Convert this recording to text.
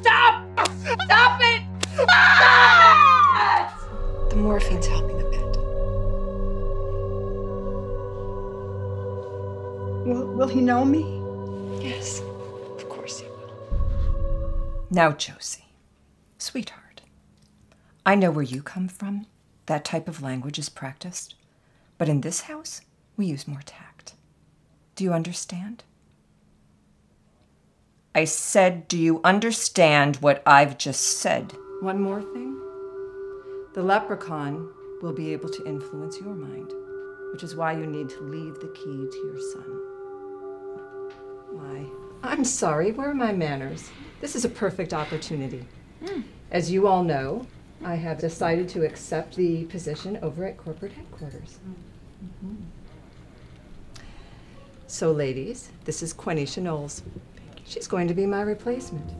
Stop! Stop it! Ah! Stop it! The morphine's helping a bit. Will, will he know me? Yes, of course he will. Now, Josie, sweetheart, I know where you come from. That type of language is practiced. But in this house, we use more tact. Do you understand? I said, do you understand what I've just said? One more thing. The leprechaun will be able to influence your mind, which is why you need to leave the key to your son. Why? I'm sorry, where are my manners? This is a perfect opportunity. Hmm. As you all know, I have decided to accept the position over at corporate headquarters. Mm-hmm. So, ladies, this is Quenisha Knowles. She's going to be my replacement.